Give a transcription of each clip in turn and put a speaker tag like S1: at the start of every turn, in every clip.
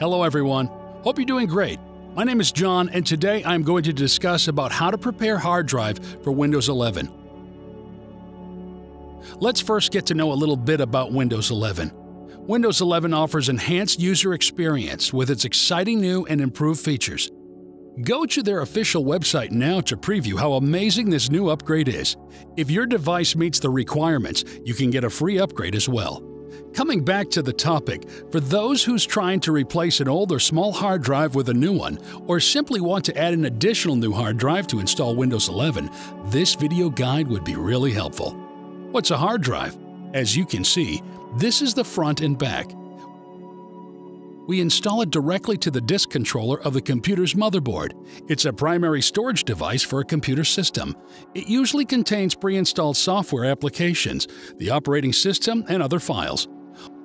S1: Hello everyone. Hope you're doing great. My name is John and today I'm going to discuss about how to prepare hard drive for Windows 11. Let's first get to know a little bit about Windows 11. Windows 11 offers enhanced user experience with its exciting new and improved features. Go to their official website now to preview how amazing this new upgrade is. If your device meets the requirements, you can get a free upgrade as well. Coming back to the topic, for those who's trying to replace an old or small hard drive with a new one, or simply want to add an additional new hard drive to install Windows 11, this video guide would be really helpful. What's a hard drive? As you can see, this is the front and back. We install it directly to the disk controller of the computer's motherboard. It's a primary storage device for a computer system. It usually contains pre-installed software applications, the operating system, and other files.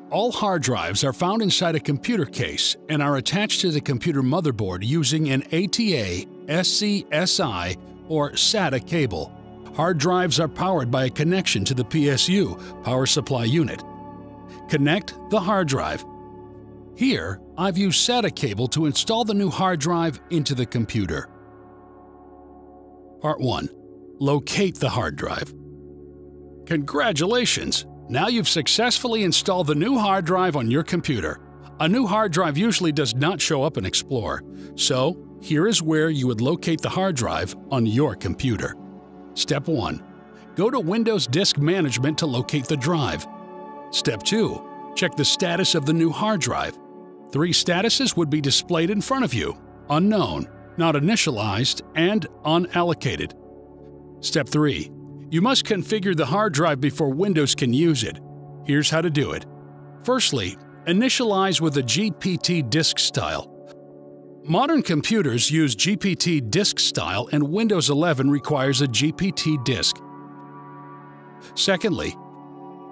S1: All hard drives are found inside a computer case and are attached to the computer motherboard using an ATA, SCSI, or SATA cable. Hard drives are powered by a connection to the PSU, power supply unit. Connect the hard drive. Here, I've used SATA cable to install the new hard drive into the computer. Part 1. Locate the hard drive. Congratulations! Now you've successfully installed the new hard drive on your computer. A new hard drive usually does not show up in Explorer, so here is where you would locate the hard drive on your computer. Step 1. Go to Windows Disk Management to locate the drive. Step 2. Check the status of the new hard drive. Three statuses would be displayed in front of you Unknown, Not Initialized, and Unallocated. Step 3. You must configure the hard drive before Windows can use it. Here's how to do it. Firstly, initialize with a GPT disk style. Modern computers use GPT disk style and Windows 11 requires a GPT disk. Secondly,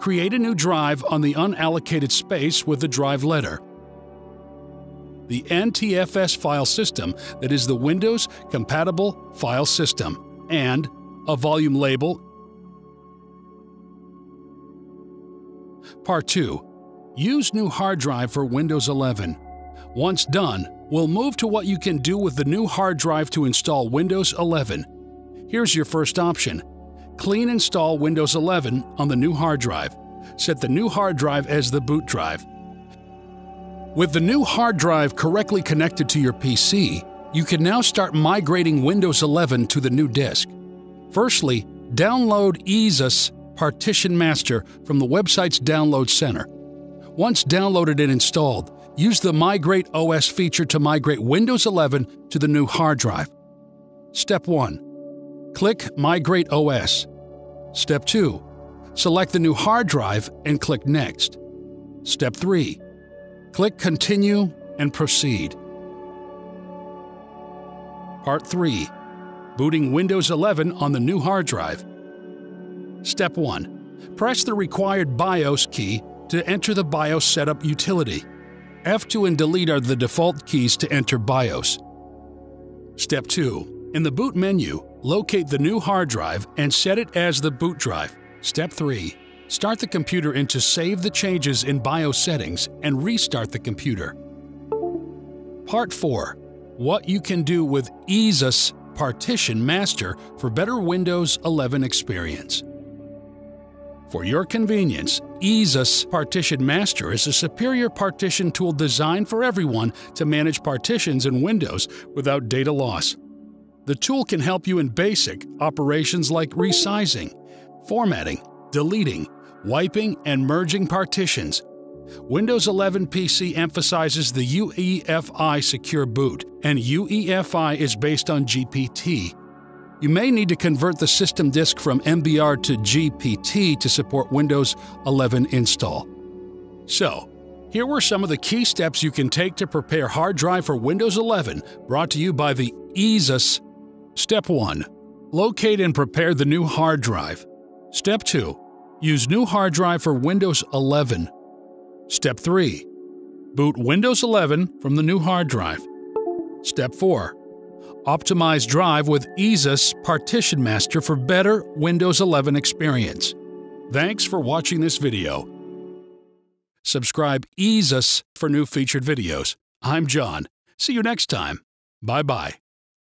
S1: create a new drive on the unallocated space with the drive letter. The NTFS file system that is the Windows compatible file system and a volume label. Part 2. Use new hard drive for Windows 11. Once done, we'll move to what you can do with the new hard drive to install Windows 11. Here's your first option. Clean install Windows 11 on the new hard drive. Set the new hard drive as the boot drive. With the new hard drive correctly connected to your PC, you can now start migrating Windows 11 to the new disk. Firstly, download EaseUS Partition Master from the website's Download Center. Once downloaded and installed, use the Migrate OS feature to migrate Windows 11 to the new hard drive. Step 1. Click Migrate OS. Step 2. Select the new hard drive and click Next. Step 3. Click Continue and proceed. Part 3 Booting Windows 11 on the new hard drive. Step 1 Press the required BIOS key to enter the BIOS setup utility. F2 and delete are the default keys to enter BIOS. Step 2 In the boot menu, locate the new hard drive and set it as the boot drive. Step 3 Start the computer and to save the changes in BIOS settings and restart the computer. Part 4 What you can do with EaseUS Partition Master for better Windows 11 experience. For your convenience, EaseUS Partition Master is a superior partition tool designed for everyone to manage partitions in Windows without data loss. The tool can help you in basic operations like resizing, formatting, deleting, wiping, and merging partitions. Windows 11 PC emphasizes the UEFI secure boot, and UEFI is based on GPT. You may need to convert the system disk from MBR to GPT to support Windows 11 install. So, here were some of the key steps you can take to prepare hard drive for Windows 11, brought to you by the EaseUS. Step 1. Locate and prepare the new hard drive. Step 2. Use new hard drive for Windows 11. Step 3. Boot Windows 11 from the new hard drive. Step 4. Optimize drive with EaseUS Partition Master for better Windows 11 experience. Thanks for watching this video. Subscribe EaseUS for new featured videos. I'm John. See you next time. Bye bye.